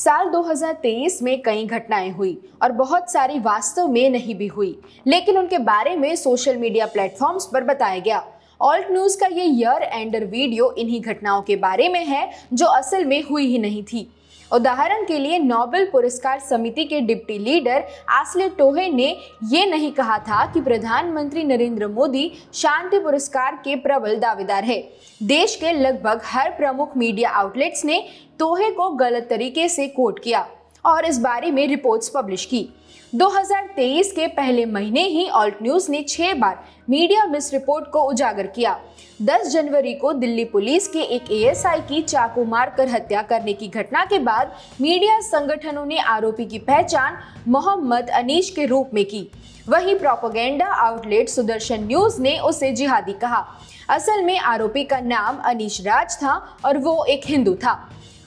साल 2023 में कई घटनाएँ हुई और बहुत सारी वास्तव में नहीं भी हुई। लेकिन उनके बारे में सोशल मीडिया प्लेटफॉर्म्स पर बताया गया। ऑल्ट न्यूज़ का ये ईयर एंडर वीडियो इन्हीं घटनाओं के बारे में है, जो असल में हुई ही नहीं थी। उदाहरण के लिए नोबेल पुरस्कार समिति के डिप्टी लीडर आसले टोहे ने ये नहीं कहा था कि प्रधानमंत्री नरेंद्र मोदी शांति पुरस्कार के प्रबल दावेदार है। देश के लगभग हर प्रमुख मीडिया आउटलेट्स ने तोहे को गलत तरीके से कोट किया और इस बारे में रिपोर्ट्स पब्लिश की। 2023 के पहले महीने ही ऑल्ट न्यूज़ ने छह बार मीडिया मिस रिपोर्ट को उजागर किया। 10 जनवरी को दिल्ली पुलिस के एक एएसआई की चाकू मारकर हत्या करने की घटना के बाद मीडिया संगठनों ने आरोपी की पहचान मोहम्मद अनीश के रूप में की। वहीं प्रोपोगेंडा आउटलेट सुदर्शन न्यूज़ ने उसे जिहादी कहा। असल में आरोपी का नाम अनीश राज था और वो एक हिंदू था।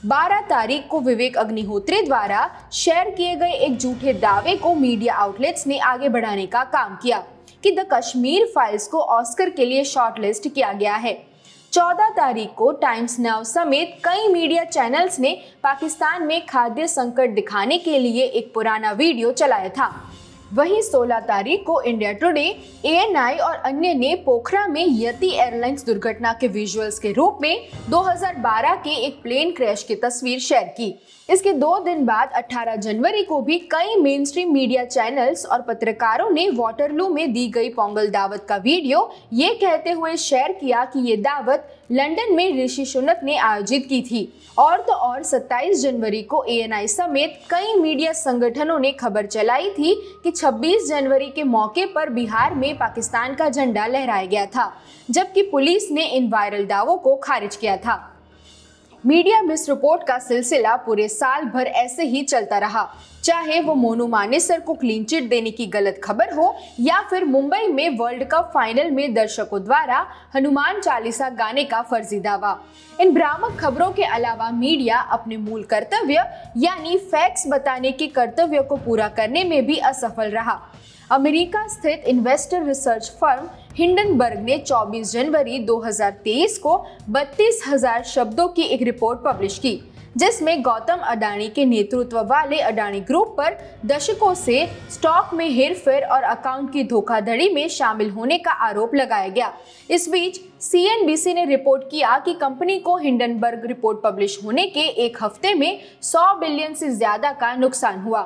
12 तारीख को विवेक अग्निहोत्री द्वारा शेयर किए गए एक झूठे दावे को मीडिया आउटलेट्स ने आगे बढ़ाने का काम किया कि द कश्मीर फाइल्स को ऑस्कर के लिए शॉर्टलिस्ट किया गया है। 14 तारीख को टाइम्स नाउ समेत कई मीडिया चैनल्स ने पाकिस्तान में खाद्य संकट दिखाने के लिए एक पुराना वीडियो चलाया था। वहीं 16 तारीख को इंडिया टुडे एएनआई और अन्य ने पोखरा में यति एयरलाइंस दुर्घटना के विजुअल्स के रूप में 2012 के एक प्लेन क्रैश की तस्वीर शेयर की। इसके दो दिन बाद 18 जनवरी को भी कई मेन स्ट्रीम मीडिया चैनल्स और पत्रकारों ने वाटरलू में दी गई पोंगल दावत का वीडियो ये कहते हुए शेयर किया कि ये दावत लंदन में ऋषि सुनक ने आयोजित की थी। और तो और 27 जनवरी को एएनआई समेत कई मीडिया संगठनों ने खबर चलाई थी कि 26 जनवरी के मौके पर बिहार में पाकिस्तान का झंडा लहराया गया था, जबकि पुलिस ने इन वायरल दावों को खारिज किया था। मीडिया मिस रिपोर्ट का सिलसिला पूरे साल भर ऐसे ही चलता रहा। चाहे वो मोनू मानेसर को क्लीन चिट देने की गलत खबर हो, या फिर मुंबई में वर्ल्ड कप फाइनल में दर्शकों द्वारा हनुमान चालीसा गाने का फर्जी दावा। इन भ्रामक खबरों के अलावा मीडिया अपने मूल कर्तव्य, यानी फैक्ट्स बताने के कर्तव्य को पूरा करने में भी असफल रहा। अमेरिका स्थित इन्वेस्टर रिसर्च फर्म हिंडनबर्ग ने 24 जनवरी 2023 को बत्तीस हज़ार शब्दों की एक रिपोर्ट पब्लिश की, जिसमें गौतम अडानी के नेतृत्व वाले अडानी ग्रुप पर दशकों से स्टॉक में हेरफेर और अकाउंट की धोखाधड़ी में शामिल होने का आरोप लगाया गया। इस बीच सीएनबीसी ने रिपोर्ट किया कि कंपनी को हिंडनबर्ग रिपोर्ट पब्लिश होने के एक हफ़्ते में 100 बिलियन से ज़्यादा का नुकसान हुआ।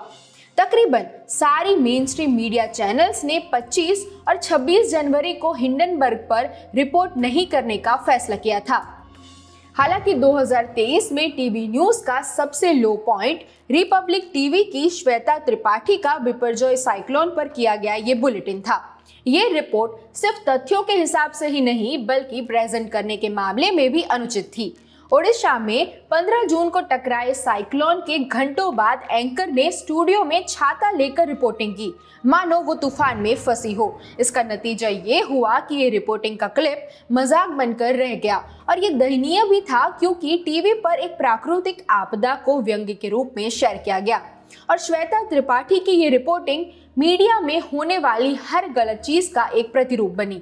तकरीबन सारी मेन स्ट्रीम मीडिया चैनल्स ने 25 और 26 जनवरी को हिंडनबर्ग पर रिपोर्ट नहीं करने का फैसला किया था। हालाँकि 2023 में टीवी न्यूज़ का सबसे लो पॉइंट रिपब्लिक टीवी की श्वेता त्रिपाठी का बिपरजॉय साइक्लोन पर किया गया ये बुलेटिन था। ये रिपोर्ट सिर्फ़ तथ्यों के हिसाब से ही नहीं, बल्कि प्रेजेंट करने के मामले में भी अनुचित थी। ओडिशा में 15 जून को टकराए साइक्लोन के घंटों बाद एंकर ने स्टूडियो में छाता लेकर रिपोर्टिंग की। मानो वो तूफ़ान में फंसी हो। इसका नतीजा ये हुआ कि ये रिपोर्टिंग का क्लिप मज़ाक बनकर रह गया। और ये दयनीय भी था क्योंकि टीवी पर एक प्राकृतिक आपदा को व्यंग्य के रूप में शेयर किया गया। और श्वेता त्रिपाठी की ये रिपोर्टिंग मीडिया में होने वाली हर गलत चीज़ का एक प्रतिरूप बनी।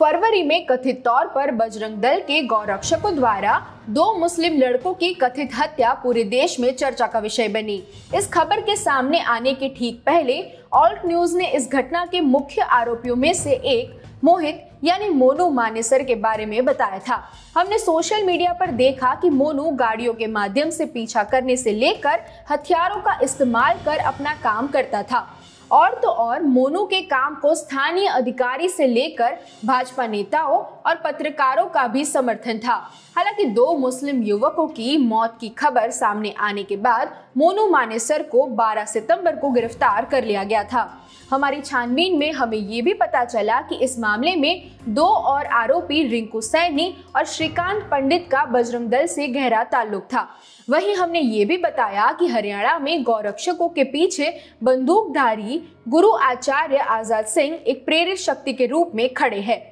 फरवरी में कथित तौर पर बजरंग दल के गौरक्षकों द्वारा दो मुस्लिम लड़कों की कथित हत्या पूरे देश में चर्चा का विषय बनी। इस खबर के सामने आने के ठीक पहले ऑल्ट न्यूज़ ने इस घटना के मुख्य आरोपियों में से एक, मोहित, यानी मोनू मानेसर के बारे में बताया था। हमने सोशल मीडिया पर देखा कि मोनू गाड़ियों के माध्यम से पीछा करने से लेकर हथियारों का इस्तेमाल कर अपना काम करता था। और तो और मोनू के काम को स्थानीय अधिकारी से लेकर भाजपा नेताओं और पत्रकारों का भी समर्थन था। हालाँकि दो मुस्लिम युवकों की मौत की खबर सामने आने के बाद मोनू मानेसर को 12 सितंबर को गिरफ़्तार कर लिया गया था। हमारी छानबीन में हमें ये भी पता चला कि इस मामले में दो और आरोपी रिंकू सैनी और श्रीकांत पंडित का बजरंग दल से गहरा ताल्लुक था। वहीं हमने ये भी बताया कि हरियाणा में गौरक्षकों के पीछे बंदूकधारी गुरु आचार्य आज़ाद सिंह एक प्रेरित शक्ति के रूप में खड़े हैं।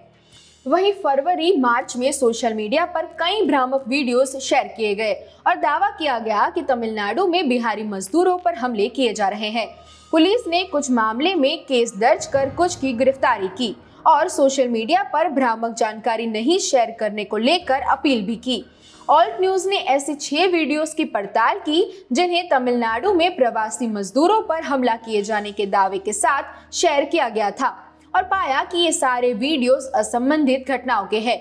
वहीं फरवरी, मार्च में सोशल मीडिया पर कई भ्रामक वीडियोस शेयर किए गए और दावा किया गया कि तमिलनाडु में बिहारी मजदूरों पर हमले किए जा रहे हैं। पुलिस ने कुछ मामले में केस दर्ज कर कुछ की गिरफ्तारी की और सोशल मीडिया पर भ्रामक जानकारी नहीं शेयर करने को लेकर अपील भी की। ऑल्ट न्यूज़ ने ऐसे छह वीडियोस की पड़ताल की, जिन्हें तमिलनाडु में प्रवासी मजदूरों पर हमला किए जाने के दावे के साथ शेयर किया गया था। और पाया कि ये सारे वीडियोस असंबंधित घटनाओं के हैं।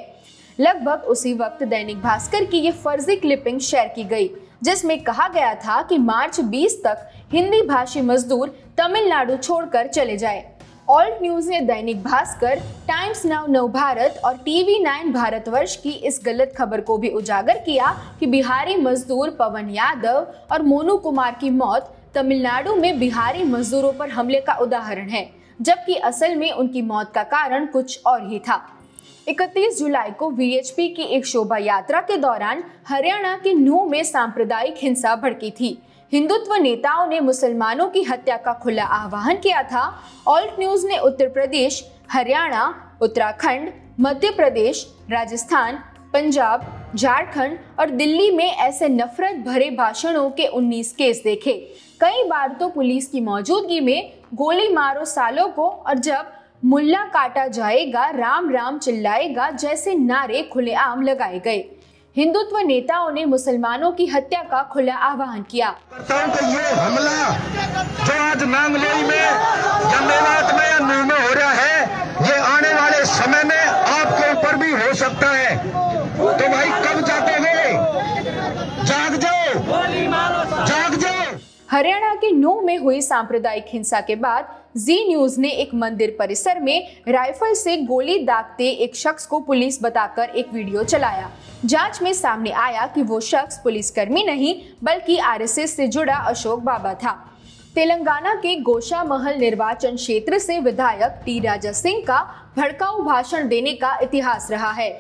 लगभग उसी वक्त दैनिक भास्कर की ये फर्जी क्लिपिंग शेयर की गई, जिसमें कहा गया था कि मार्च 20 तक हिंदी भाषी मजदूर तमिलनाडु छोड़कर चले जाए। ऑल्ट न्यूज़ ने दैनिक भास्कर, टाइम्स नाउ नव भारत और टीवी नाइन भारतवर्ष की इस गलत खबर को भी उजागर किया कि बिहारी मजदूर पवन यादव और मोनू कुमार की मौत तमिलनाडु में बिहारी मजदूरों पर हमले का उदाहरण है। जबकि असल में उनकी मौत का कारण कुछ और ही था। 31 जुलाई को वीएचपी की एक शोभा यात्रा के दौरान हरियाणा के नूह में सांप्रदायिक हिंसा भड़की थी। हिंदुत्व नेताओं ने मुसलमानों की हत्या का खुला आह्वान किया था। ऑल्ट न्यूज़ ने उत्तर प्रदेश, हरियाणा, उत्तराखंड, मध्य प्रदेश, राजस्थान, पंजाब, झारखंड और दिल्ली में ऐसे नफरत भरे भाषणों के 19 केस देखे। कई बार तो पुलिस की मौजूदगी में गोली मारो सालों को और जब मुल्ला काटा जाएगा, राम राम चिल्लाएगा, जैसे नारे खुलेआम लगाए गए। हिंदुत्व नेताओं ने मुसलमानों की हत्या का खुला आह्वान किया। ये हमला। जो आज नांगलोई में या में या नूह में हो रहा है, ये आने वाले समय में आपके ऊपर भी हो सकता है। तो भाई, कब जाग जाओ जाग जाओ। हरियाणा के नूह में हुई सांप्रदायिक हिंसा के बाद जी न्यूज़ ने एक मंदिर परिसर में राइफल से गोली दागते एक शख्स को पुलिस बताकर एक वीडियो चलाया। जाँच में सामने आया कि वो शख्स पुलिसकर्मी नहीं, बल्कि आरएसएस से जुड़ा अशोक बाबा था। तेलंगाना के गोशा महल निर्वाचन क्षेत्र से विधायक टी राजा सिंह का भड़काऊ भाषण देने का इतिहास रहा है।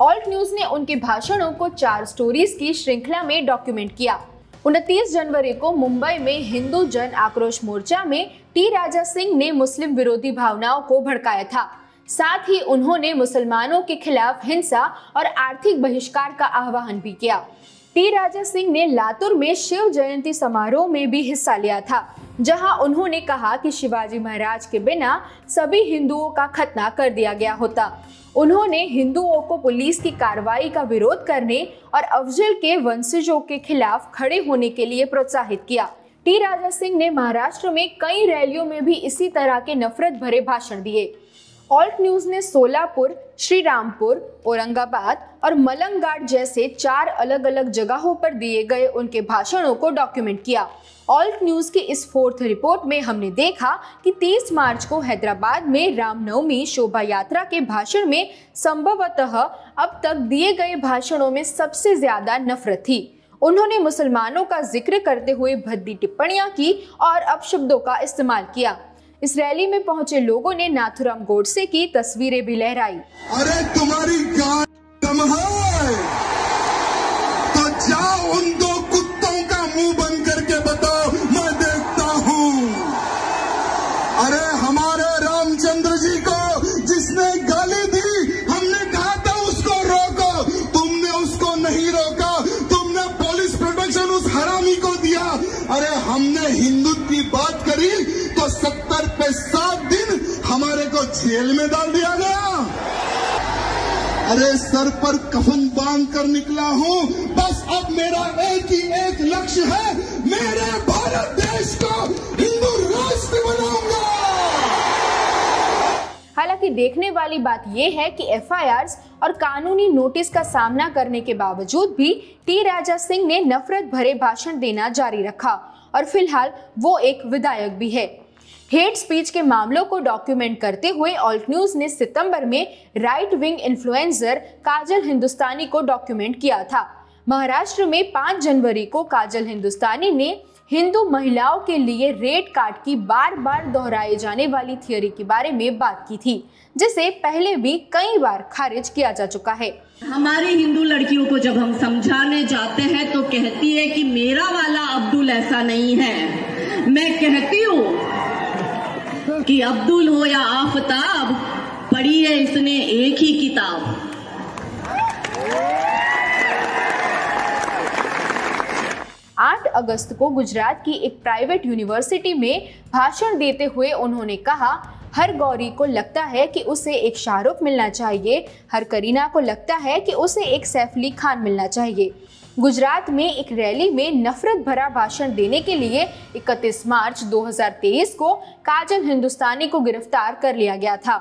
ऑल्ट न्यूज़ ने उनके भाषणों को चार स्टोरीज की श्रृंखला में डॉक्यूमेंट किया। उनतीस जनवरी को मुंबई में हिंदू जन आक्रोश मोर्चा में टी राजा सिंह ने मुस्लिम विरोधी भावनाओं को भड़काया था। साथ ही उन्होंने मुसलमानों के खिलाफ हिंसा और आर्थिक बहिष्कार का आह्वान भी किया। टी राजा सिंह ने लातुर में शिव जयंती समारोह में भी हिस्सा लिया था, जहाँ उन्होंने कहा कि शिवाजी महाराज के बिना सभी हिंदुओं का खतना कर दिया गया होता। उन्होंने हिंदुओं को पुलिस की कार्रवाई का विरोध करने और अफजल के वंशजों के खिलाफ खड़े होने के लिए प्रोत्साहित किया। टी राजा सिंह ने महाराष्ट्र में कई रैलियों में भी इसी तरह के नफरत भरे भाषण दिए। ऑल्ट न्यूज़ ने सोलापुर श्री रामपुर औरंगाबाद और मलंगघाट जैसे चार अलग अलग जगहों पर दिए गए उनके भाषणों को डॉक्यूमेंट किया। ऑल्ट न्यूज़ के इस फोर्थ रिपोर्ट में हमने देखा कि 30 मार्च को हैदराबाद में रामनवमी शोभा यात्रा के भाषण में संभवतः अब तक दिए गए भाषणों में सबसे ज़्यादा नफरत थी। उन्होंने मुसलमानों का ज़िक्र करते हुए भद्दी टिप्पणियाँ की और अपशब्दों का इस्तेमाल किया। इस रैली में पहुँचे लोगों ने नाथुराम गोडसे की तस्वीरें भी लहराई। अरे तुम्हारी जेल में डाल दिया गया। अरे, सर पर कफन बाँध कर निकला हूँ। बस अब मेरा एक ही एक लक्ष्य है, मेरे भारत देश को हिंदू राष्ट्र बनाऊँगा। हालाँकि देखने वाली बात यह है कि एफ़ और कानूनी नोटिस का सामना करने के बावजूद भी टी राजा सिंह ने नफरत भरे भाषण देना जारी रखा। और फ़िलहाल वो एक विधायक भी है। हेट स्पीच के मामलों को डॉक्यूमेंट करते हुए ऑल्ट न्यूज़ ने सितंबर में right wing influencer Kajal Hindustani को डॉक्यूमेंट किया था। महाराष्ट्र में 5 जनवरी को काजल हिंदुस्तानी ने हिंदू महिलाओं के लिए रेड कार्ड की बार बार दोहराए जाने वाली थियोरी के बारे में बात की थी, जिसे पहले भी कई बार खारिज किया जा चुका है। हमारी हिंदू लड़कियों को जब हम समझाने जाते हैं तो कहती है कि मेरा वाला अब्दुल ऐसा नहीं है। मैं कहती हूँ कि अब्दुल हो या आफताब, पढ़ी है इसने एक ही किताब। आठ अगस्त को गुजरात की एक प्राइवेट यूनिवर्सिटी में भाषण देते हुए उन्होंने कहा, हर गौरी को लगता है कि उसे एक शाहरुख मिलना चाहिए। हर करीना को लगता है कि उसे एक सैफ अली खान मिलना चाहिए। गुजरात में एक रैली में नफरत भरा भाषण देने के लिए 31 मार्च 2023 को काजल हिंदुस्तानी को गिरफ़्तार कर लिया गया था।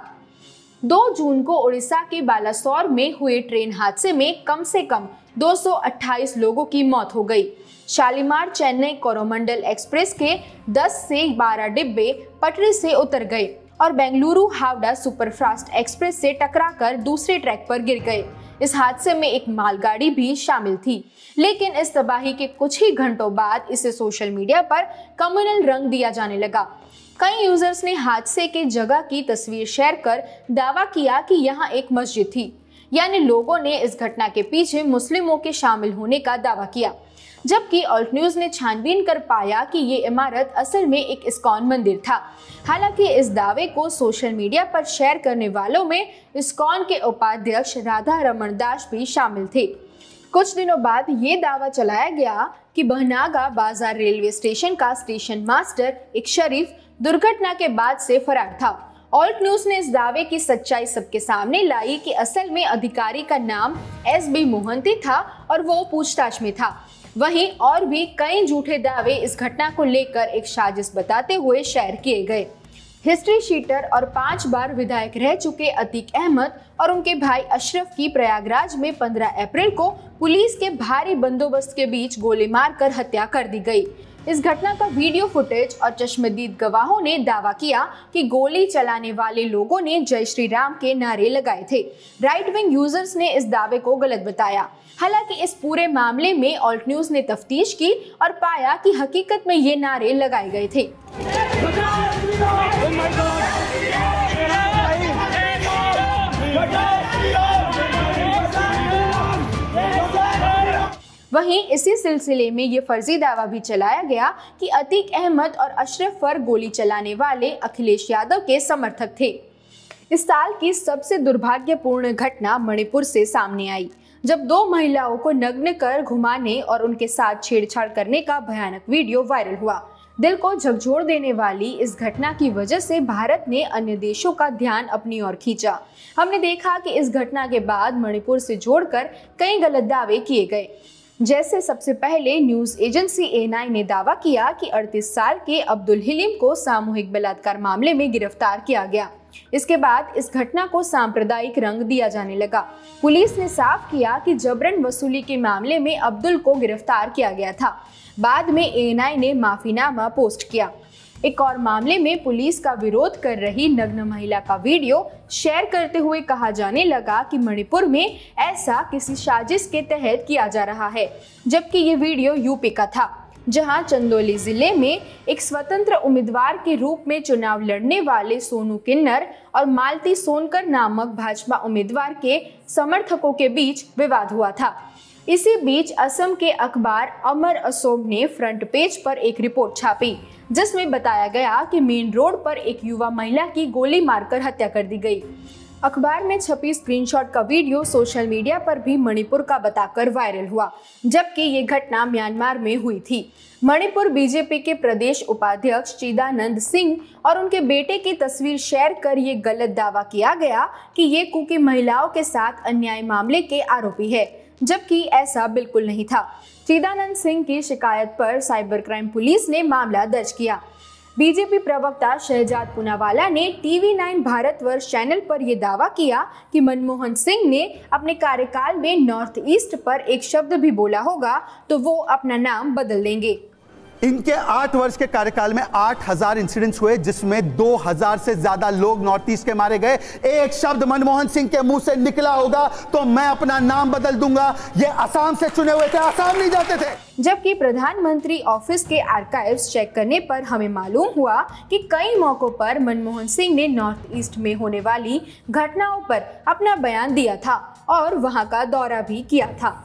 2 जून को उड़ीसा के बालासोर में हुए ट्रेन हादसे में कम से कम 228 लोगों की मौत हो गई। शालीमार चेन्नई कोरोमंडल एक्सप्रेस के 10 से 12 डिब्बे पटरी से उतर गए और बेंगलुरु हावड़ा सुपरफास्ट एक्सप्रेस से टकराकर दूसरे ट्रैक पर गिर गए। इस हादसे में एक मालगाड़ी भी शामिल थी। लेकिन इस तबाही के कुछ ही घंटों बाद इसे सोशल मीडिया पर कम्युनल रंग दिया जाने लगा। कई यूज़र्स ने हादसे के जगह की तस्वीर शेयर कर दावा किया कि यहाँ एक मस्जिद थी। यानी लोगों ने इस घटना के पीछे मुस्लिमों के शामिल होने का दावा किया। जबकि ऑल्ट न्यूज़ ने छानबीन कर पाया कि ये इमारत असल में एक इस्कॉन मंदिर था। हालाँकि इस दावे को सोशल मीडिया पर शेयर करने वालों में इस्कॉन के उपाध्यक्ष राधा रमन दास भी शामिल थे। कुछ दिनों बाद ये दावा चलाया गया कि बहनागा बाज़ार रेलवे स्टेशन का स्टेशन मास्टर एक शरीफ दुर्घटना के बाद से फरार था। ऑल्ट न्यूज़ ने इस दावे की सच्चाई सबके सामने लाई कि असल में अधिकारी का नाम एस बी मोहंती था और वो पूछताछ में था। वहीं और भी कई झूठे दावे इस घटना को लेकर एक साजिश बताते हुए शेयर किए गए। हिस्ट्री शीटर और पाँच बार विधायक रह चुके अतीक अहमद और उनके भाई अशरफ की प्रयागराज में 15 अप्रैल को पुलिस के भारी बंदोबस्त के बीच गोली मारकर हत्या कर दी गई। इस घटना का वीडियो फुटेज और चश्मदीद गवाहों ने दावा किया कि गोली चलाने वाले लोगों ने जय श्री राम के नारे लगाए थे। राइट विंग यूज़र्स ने इस दावे को गलत बताया। हालाँकि इस पूरे मामले में ऑल्ट न्यूज़ ने तफ्तीश की और पाया कि हकीकत में ये नारे लगाए गए थे। वहीं इसी सिलसिले में ये फर्जी दावा भी चलाया गया कि अतीक अहमद और अशरफ पर गोली चलाने वाले अखिलेश यादव के समर्थक थे। इस साल की सबसे दुर्भाग्यपूर्ण घटना मणिपुर से सामने आई, जब दो महिलाओं को नग्न कर घुमाने और उनके साथ छेड़छाड़ करने का भयानक वीडियो वायरल हुआ। दिल को झकझोर देने वाली इस घटना की वजह से भारत ने अन्य देशों का ध्यान अपनी ओर खींचा। हमने देखा कि इस घटना के बाद मणिपुर से जोड़कर कई गलत दावे किए गए। जैसे सबसे पहले न्यूज़ एजेंसी एएनआई ने दावा किया कि 38 साल के अब्दुल हिलीम को सामूहिक बलात्कार मामले में गिरफ़्तार किया गया। इसके बाद इस घटना को सांप्रदायिक रंग दिया जाने लगा। पुलिस ने साफ़ किया कि जबरन वसूली के मामले में अब्दुल को गिरफ़्तार किया गया था। बाद में एएनआई ने माफीनामा पोस्ट किया। एक और मामले में पुलिस का विरोध कर रही नग्न महिला का वीडियो शेयर करते हुए कहा जाने लगा कि मणिपुर में ऐसा किसी साजिश के तहत किया जा रहा है, जबकि ये वीडियो यूपी का था, जहाँ चंदौली ज़िले में एक स्वतंत्र उम्मीदवार के रूप में चुनाव लड़ने वाले सोनू किन्नर और मालती सोनकर नामक भाजपा उम्मीदवार के समर्थकों के बीच विवाद हुआ था। इसी बीच असम के अखबार अमर असोम ने फ्रंट पेज पर एक रिपोर्ट छापी, जिसमें बताया गया कि मेन रोड पर एक युवा महिला की गोली मारकर हत्या कर दी गई। अखबार में छपी स्क्रीनशॉट का वीडियो सोशल मीडिया पर भी मणिपुर का बताकर वायरल हुआ, जबकि ये घटना म्यांमार में हुई थी। मणिपुर बीजेपी के प्रदेश उपाध्यक्ष चिदानंद सिंह और उनके बेटे की तस्वीर शेयर कर ये गलत दावा किया गया कि ये कुकी महिलाओं के साथ अन्याय मामले के आरोपी है। जबकि ऐसा बिल्कुल नहीं था। चिदानंद सिंह की शिकायत पर साइबर क्राइम पुलिस ने मामला दर्ज किया। बीजेपी प्रवक्ता शहजाद पुनावाला ने टीवी नाइन भारत वर्ष चैनल पर यह दावा किया कि मनमोहन सिंह ने अपने कार्यकाल में नॉर्थ ईस्ट पर एक शब्द भी बोला होगा तो वो अपना नाम बदल देंगे। इनके आठ वर्ष के कार्यकाल में आठ हज़ार इंसिडेंट्स हुए, जिसमें दो हज़ार से ज़्यादा लोग नॉर्थ ईस्ट के मारे गए। एक शब्द मनमोहन सिंह के मुँह से निकला होगा तो मैं अपना नाम बदल दूँगा। ये असम से चुने हुए थे, असम नहीं जाते थे। जबकि प्रधानमंत्री ऑफ़िस के आर्काइव्स चेक करने पर हमें मालूम हुआ कि कई मौकों पर मनमोहन सिंह ने नॉर्थ ईस्ट में होने वाली घटनाओं पर अपना बयान दिया था और वहाँ का दौरा भी किया था।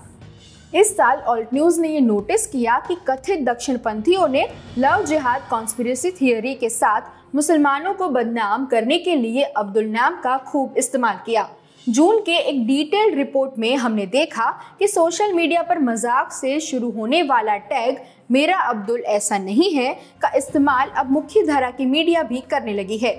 इस साल ऑल्ट न्यूज़ ने ये नोटिस किया कि कथित दक्षिणपंथियों ने लव जिहाद कॉन्स्पिरेसी थियोरी के साथ मुसलमानों को बदनाम करने के लिए अब्दुल नाम का खूब इस्तेमाल किया। जून के एक डिटेल्ड रिपोर्ट में हमने देखा कि सोशल मीडिया पर मज़ाक से शुरू होने वाला टैग, मेरा अब्दुल ऐसा नहीं है का इस्तेमाल अब मुख्य धारा की मीडिया भी करने लगी है।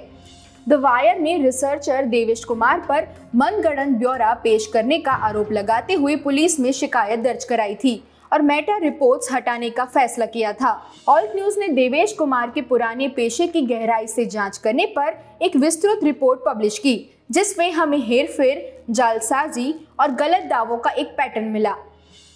द वायर ने रिसर्चर देवेश कुमार पर मनगणन ब्यौरा पेश करने का आरोप लगाते हुए पुलिस में शिकायत दर्ज कराई थी और मेटा रिपोर्ट्स हटाने का फैसला किया था। ऑल्ट न्यूज़ ने देवेश कुमार के पुराने पेशे की गहराई से जाँच करने पर एक विस्तृत रिपोर्ट पब्लिश की, जिसमें हमें हेरफेर, जालसाजी और गलत दावों का एक पैटर्न मिला।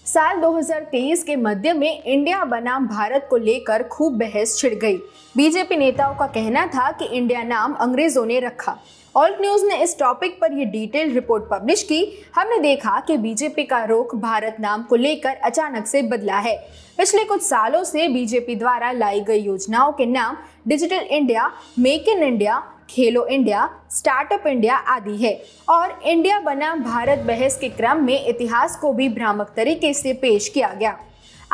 साल 2023 के मध्य में इंडिया बनाम भारत को लेकर खूब बहस छिड़ गई। बीजेपी नेताओं का कहना था कि इंडिया नाम अंग्रेज़ों ने रखा। ऑल्ट न्यूज़ ने इस टॉपिक पर यह डिटेल रिपोर्ट पब्लिश की। हमने देखा कि बीजेपी का रुख भारत नाम को लेकर अचानक से बदला है। पिछले कुछ सालों से बीजेपी द्वारा लाई गई योजनाओं के नाम digital India, make in India Khelo India, startup India आदि है। और इंडिया बना भारत बहस के क्रम में इतिहास को भी भ्रामक तरीके से पेश किया गया।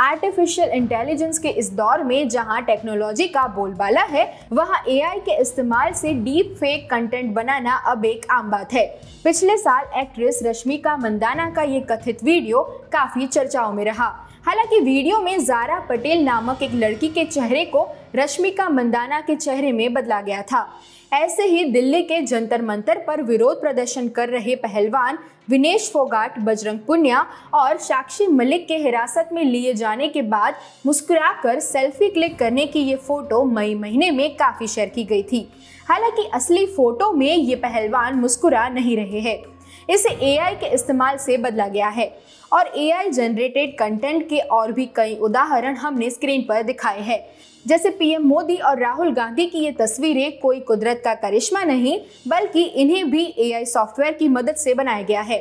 आर्टिफिशियल इंटेलिजेंस के इस दौर में जहाँ टेक्नोलॉजी का बोलबाला है, वहाँ एआई के इस्तेमाल से डीप फेक कंटेंट बनाना अब एक आम बात है। पिछले साल एक्ट्रेस रश्मिका मंदाना का ये कथित वीडियो काफ़ी चर्चाओं में रहा। हालाँकि वीडियो में जारा पटेल नामक एक लड़की के चेहरे को रश्मिका मंदाना के चेहरे में बदला गया था। ऐसे ही दिल्ली के जंतर मंतर पर विरोध प्रदर्शन कर रहे पहलवान विनेश फोगाट, बजरंग पुनिया और साक्षी मलिक के हिरासत में लिए जाने के बाद मुस्कुराकर सेल्फी क्लिक करने की ये फ़ोटो मई महीने में काफ़ी शेयर की गई थी। हालाँकि असली फ़ोटो में ये पहलवान मुस्कुरा नहीं रहे हैं। इसे एआई के इस्तेमाल से बदला गया है। और एआई जनरेटेड कंटेंट के और भी कई उदाहरण हमने स्क्रीन पर दिखाए हैं। जैसे पीएम मोदी और राहुल गांधी की ये तस्वीरें कोई कुदरत का करिश्मा नहीं, बल्कि इन्हें भी एआई सॉफ्टवेयर की मदद से बनाया गया है।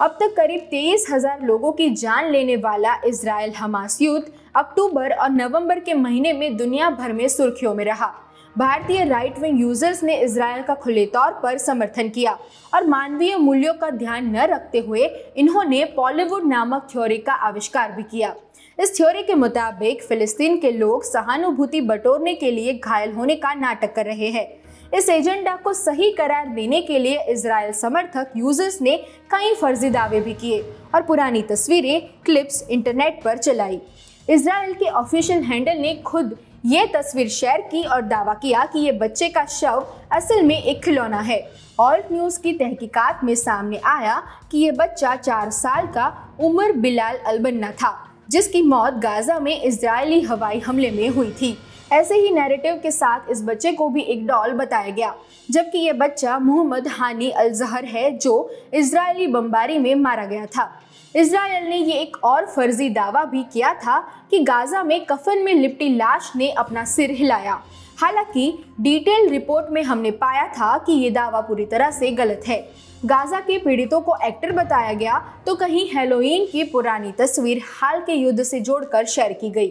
अब तक करीब तेईस हज़ार लोगों की जान लेने वाला इसराइल हमास युद्ध अक्टूबर और नवंबर के महीने में दुनिया भर में सुर्खियों में रहा। भारतीय राइट विंग यूज़र्स ने इसराइल का खुले तौर पर समर्थन किया और मानवीय मूल्यों का ध्यान न रखते हुए इन्होंने पॉलीवुड नामक थ्योरी का आविष्कार भी किया। इस थ्योरी के मुताबिक फिलिस्तीन के लोग सहानुभूति बटोरने के लिए घायल होने का नाटक कर रहे हैं। इस एजेंडा को सही करार देने के लिए इसराइल समर्थक यूज़र्स ने कई फर्जी दावे भी किए और पुरानी तस्वीरें क्लिप्स इंटरनेट पर चलाई। इसराइल के ऑफिशियल हैंडल ने खुद ये तस्वीर शेयर की और दावा किया कि ये बच्चे का शव असल में एक खिलौना है। ऑल्ट न्यूज़ की तहकीकात में सामने आया कि ये बच्चा चार साल का उमर बिलाल अलबन्ना था, जिसकी मौत गाजा में इसराइली हवाई हमले में हुई थी। ऐसे ही नैरेटिव के साथ इस बच्चे को भी एक डॉल बताया गया, जबकि ये बच्चा मोहम्मद हानी अल जहर है, जो इसराइली बमबारी में मारा गया था। इसराइल ने ये एक और फर्जी दावा भी किया था कि गाजा में कफन में लिपटी लाश ने अपना सिर हिलाया। हालाँकि, डिटेल रिपोर्ट में हमने पाया था कि ये दावा पूरी तरह से गलत है। गाजा के पीड़ितों को एक्टर बताया गया तो कहीं हेलोइन की पुरानी तस्वीर हाल के युद्ध से जोड़कर शेयर की गई।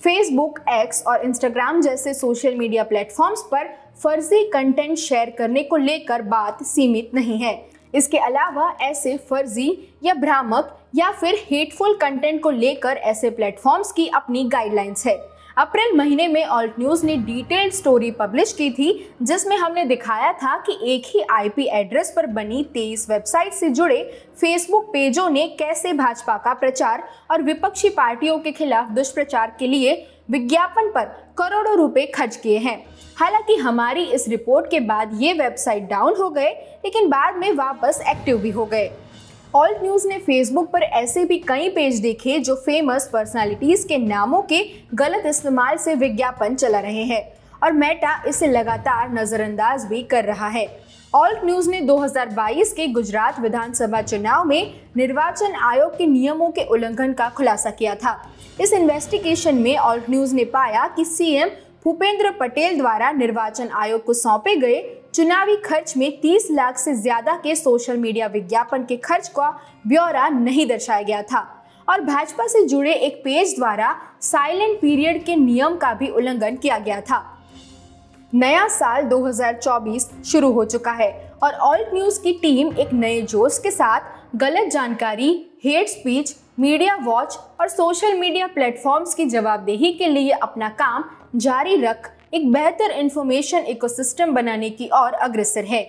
फेसबुक, एक्स और इंस्टाग्राम जैसे सोशल मीडिया प्लेटफॉर्म्स पर फर्जी कंटेंट शेयर करने को लेकर बात सीमित नहीं है। इसके अलावा ऐसे फर्जी या भ्रामक या फिर हेटफुल कंटेंट को लेकर ऐसे प्लेटफॉर्म्स की अपनी गाइडलाइंस है। अप्रैल महीने में ऑल्ट न्यूज़ ने डिटेल्ड स्टोरी पब्लिश की थी, जिसमें हमने दिखाया था कि एक ही आईपी एड्रेस पर बनी तेईस वेबसाइट से जुड़े फेसबुक पेजों ने कैसे भाजपा का प्रचार और विपक्षी पार्टियों के खिलाफ दुष्प्रचार के लिए विज्ञापन पर करोड़ों रुपए खर्च किए हैं। हालाँकि हमारी इस रिपोर्ट के बाद ये वेबसाइट डाउन हो गए, लेकिन बाद में वापस एक्टिव भी हो गए। ऑल्ट न्यूज़ ने फेसबुक पर ऐसे भी कई पेज देखे जो फ़ेमस पर्सनालिटीज के नामों के गलत इस्तेमाल से विज्ञापन चला रहे हैं, और मेटा इसे लगातार नजरअंदाज भी कर रहा है। ऑल्ट न्यूज़ ने 2022 के गुजरात विधानसभा चुनाव में निर्वाचन आयोग के नियमों के उल्लंघन का खुलासा किया था। इस इन्वेस्टिगेशन में ऑल्ट न्यूज़ ने पाया कि सीएम भूपेंद्र पटेल द्वारा निर्वाचन आयोग को सौंपे गए चुनावी खर्च में 30 लाख से ज़्यादा के सोशल मीडिया विज्ञापन के खर्च का ब्यौरा नहीं दर्शाया गया था। और भाजपा से जुड़े एक पेज द्वारा साइलेंट पीरियड के नियम का भी उल्लंघन किया गया था। नया साल 2024 शुरू हो चुका है और ऑल्ट न्यूज़ की टीम एक नए जोश के साथ गलत जानकारी, हेट स्पीच, मीडिया वॉच और सोशल मीडिया प्लेटफॉर्म्स की जवाबदेही के लिए अपना काम जारी रख एक बेहतर इंफॉर्मेशन इकोसिस्टम बनाने की ओर अग्रसर है।